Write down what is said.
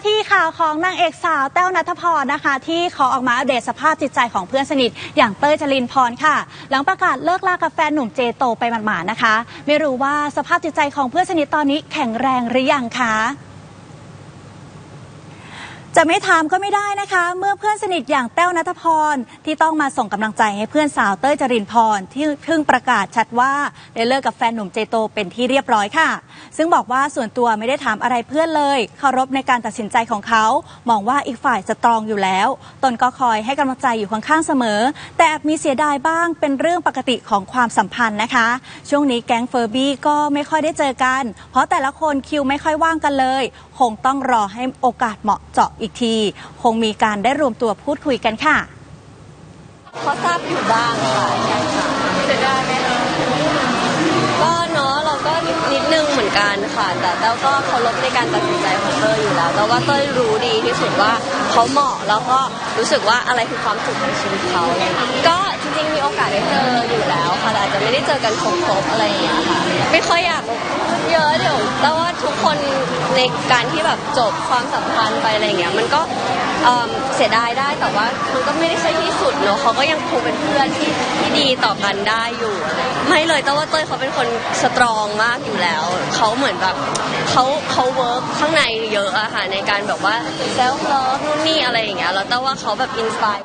มาที่ข่าวของนางเอกสาวแต้วนัทพรนะคะ ที่ขอออกมาอัปเดตสภาพจิตใจของเพื่อนสนิท อย่างเต้ยจรินพรค่ะ หลังประกาศเลิกลากับแฟนหนุ่มเจโตไปหมาดๆนะคะ ไม่รู้ว่าสภาพจิตใจของเพื่อนสนิทตอนนี้แข็งแรงหรือยังคะ จะไม่ถามก็ไม่ได้นะคะ เมื่อเพื่อนสนิทอย่างแต้วนัทพร ที่ต้องมาส่งกำลังใจให้เพื่อนสาวเต้ยจรินพร ที่เพิ่งประกาศชัดว่าได้เลิกกับแฟนหนุ่มเจโตเป็นที่เรียบร้อยค่ะ ซึ่งบอกว่าส่วนตัวไม่ได้ถามอะไรเพื่อนเลยเคารพในการตัดสินใจของเขา มองว่าอีกฝ่ายสตรองอยู่แล้ว ตนก็คอยให้กำลังใจอยู่ข้างๆเสมอ แต่แอบมีเสียดายบ้างเป็นเรื่องปกติของความสัมพันธ์นะคะ ช่วงนี้แก๊งเฟอร์บี้ก็ไม่ค่อยได้เจอกัน เพราะแต่ละคนคิวไม่ค่อยว่างกันเลย คงต้องรอให้โอกาสเหมาะเจาะอีกที คงมีการได้รวมตัวพูดคุยกันค่ะเขาทราบอยู่บ้างค่ะใช่ค่ะเสียดายไหมคะก็เนาะเราก็นิดนึงเหมือนกันค่ะ แต่เต้าก็เคารพในการตัดสินใจของเต้ยอยู่แล้วแต่ว่าเต้ยรู้ดีที่สุดว่าเขาเหมาะแล้วก็รู้สึกว่าอะไรคือความสุขในชีวิตเขาอะไรอย่างเงี้ยก็จริงๆมีโอกาสได้เจออยู่แล้วค่ะแต่อาจจะไม่ได้เจอกันครบๆอะไรอย่างเงี้ยค่ะไม่ค่อยอยากพูดเยอะเดี๋ยวแต่ว่าทุกคน ในการที่แบบจบความสัมพันธ์ไปอะไรเงี้ยมันก็เสียดายได้แต่ว่ามันก็ไม่ได้ใช่ที่สุดเนอะเขาก็ยังคงเป็นเพื่อนที่ที่ดีต่อกันได้อยู่ไรอย่างเงี้ยไม่เลยแต่ว่าเต้ยเขาเป็นคน strong มากอยู่แล้วเขาเหมือนแบบเขาเขา work ข้างในเยอะอะค่ะในการแบบว่า self-love นู่นนี่อะไรอย่างเงี้ยแล้วแต่ว่าเขาแบบ inspire